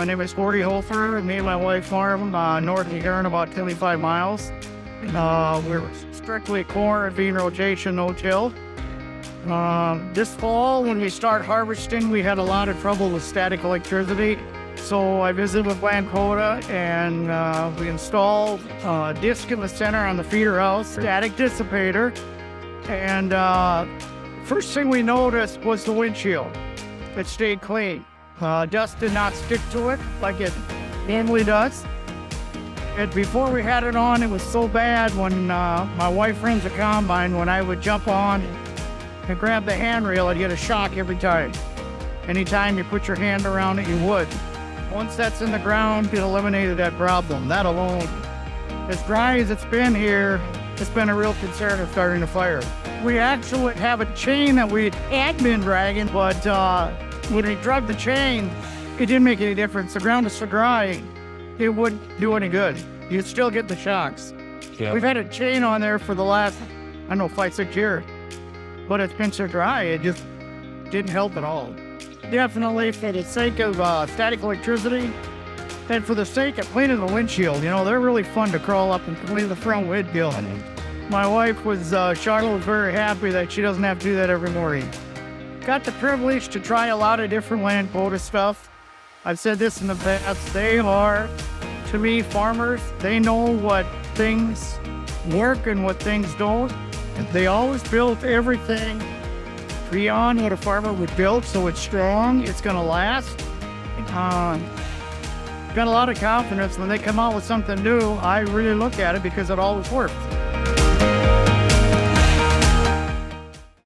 My name is Gordy Hofer, and me and my wife farm uh, north of here in about 25 miles. Uh, we're strictly corn and bean rotation, no till. Uh, this fall, when we start harvesting, we had a lot of trouble with static electricity. So I visited with Lankota and uh, we installed a disc in the center on the feeder house, static dissipator. And uh, first thing we noticed was the windshield. It stayed clean. Uh, dust did not stick to it like it normally does. And before we had it on, it was so bad when uh, my wife runs a combine, when I would jump on and grab the handrail, I'd get a shock every time. Anytime you put your hand around it, you would. Once that's in the ground, it eliminated that problem. That alone. As dry as it's been here, it's been a real concern of starting a fire. We actually have a chain that we had been dragging, but uh, when we drug the chain, it didn't make any difference. The ground is so dry, it wouldn't do any good. You'd still get the shocks. Yeah. We've had a chain on there for the last, I don't know, five, six years, but it's been so dry, it just didn't help at all. Definitely for the sake of uh, static electricity and for the sake of cleaning the windshield. You know, they're really fun to crawl up and clean the front windshield. My wife was, uh, Charlotte was very happy that she doesn't have to do that every morning. Got the privilege to try a lot of different Lankota stuff. I've said this in the past. They are, to me, farmers. They know what things work and what things don't. They always build everything beyond what a farmer would build, so it's strong, it's gonna last. Uh, got a lot of confidence when they come out with something new. I really look at it because it always works.